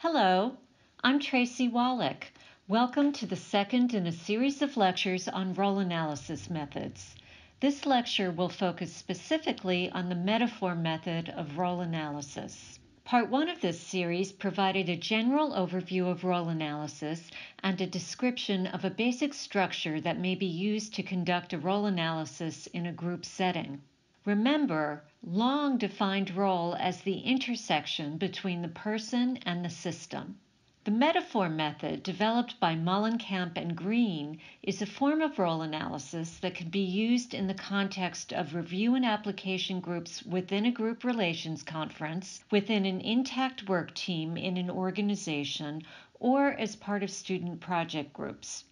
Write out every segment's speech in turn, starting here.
Hello, I'm Tracy Wallach. Welcome to the second in a series of lectures on role analysis methods. This lecture will focus specifically on the metaphor method of role analysis. Part 1 of this series provided a general overview of role analysis and a description of a basic structure that may be used to conduct a role analysis in a group setting. Remember, Long defined role as the intersection between the person and the system. The metaphor method, developed by Molenkamp and Green, is a form of role analysis that can be used in the context of review and application groups within a group relations conference, within an intact work team in an organization, or as part of student project groups.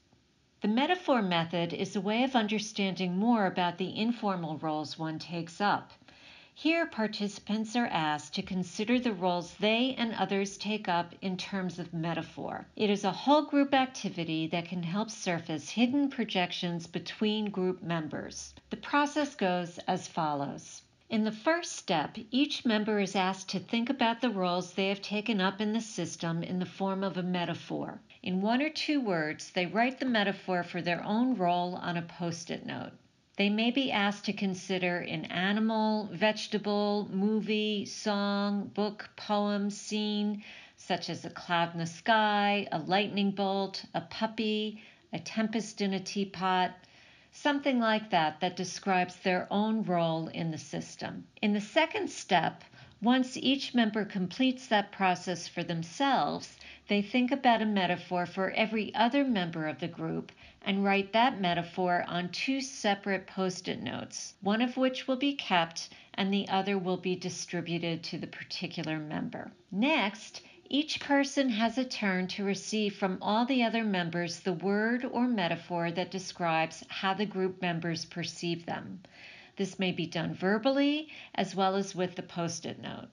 The metaphor method is a way of understanding more about the informal roles one takes up. Here, participants are asked to consider the roles they and others take up in terms of metaphor. It is a whole group activity that can help surface hidden projections between group members. The process goes as follows. In the first step, each member is asked to think about the roles they have taken up in the system in the form of a metaphor. In one or two words, they write the metaphor for their own role on a post it note. They may be asked to consider an animal, vegetable, movie, song, book, poem, scene, such as a cloud in the sky, a lightning bolt, a puppy, a tempest in a teapot, something like that that describes their own role in the system. In the second step, once each member completes that process for themselves, they think about a metaphor for every other member of the group and write that metaphor on two separate post it notes, one of which will be kept and the other will be distributed to the particular member. Next, each person has a turn to receive from all the other members the word or metaphor that describes how the group members perceive them. This may be done verbally as well as with the post it note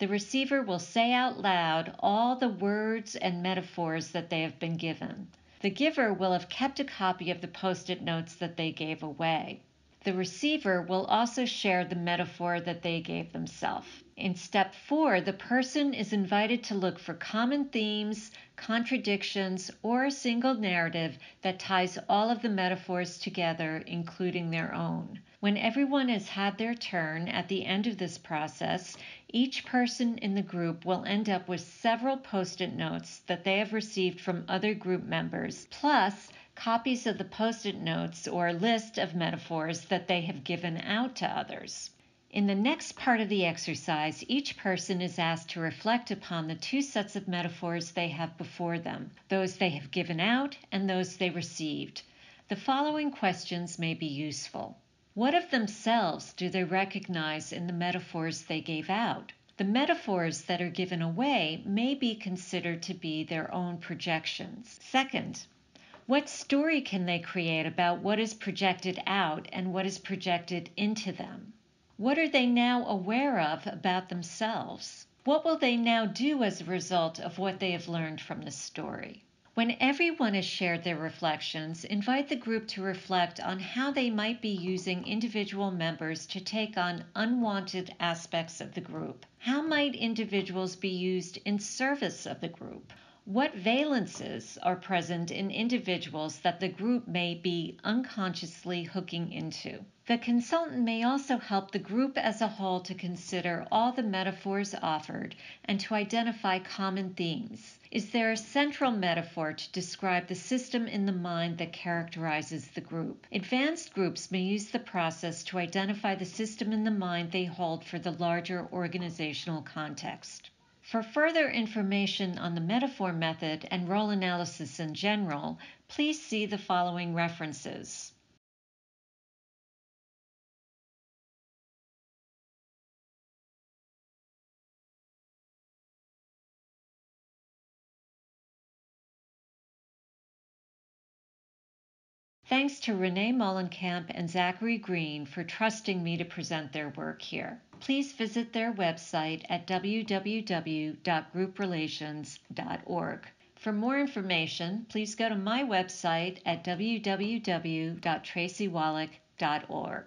the receiver will say out loud all the words and metaphors that they have been given. The giver will have kept a copy of the post it notes that they gave away. The receiver will also share the metaphor that they gave themselves. In step four, the person is invited to look for common themes, contradictions, or a single narrative that ties all of the metaphors together, including their own. When everyone has had their turn at the end of this process, each person in the group will end up with several post it notes that they have received from other group members, plus copies of the post it notes or list of metaphors that they have given out to others. In the next part of the exercise, each person is asked to reflect upon the two sets of metaphors they have before them those they have given out and those they received. The following questions may be useful. What of themselves do they recognize in the metaphors they gave out? The metaphors that are given away may be considered to be their own projections. Second, what story can they create about what is projected out and what is projected into them? What are they now aware of about themselves? What will they now do as a result of what they have learned from the story? When everyone has shared their reflections, invite the group to reflect on how they might be using individual members to take on unwanted aspects of the group. How might individuals be used in service of the group? What valences are present in individuals that the group may be unconsciously hooking into? The consultant may also help the group as a whole to consider all the metaphors offered and to identify common themes. Is there a central metaphor to describe the system in the mind that characterizes the group? Advanced groups may use the process to identify the system in the mind they hold for the larger organizational context. For further information on the metaphor method and role analysis in general, please see the following references. Thanks to Rene Molenkamp and Zachary Green for trusting me to present their work here. Please visit their website at www.grouprelations.org. For more information, please go to my website at www.tracywallach.org.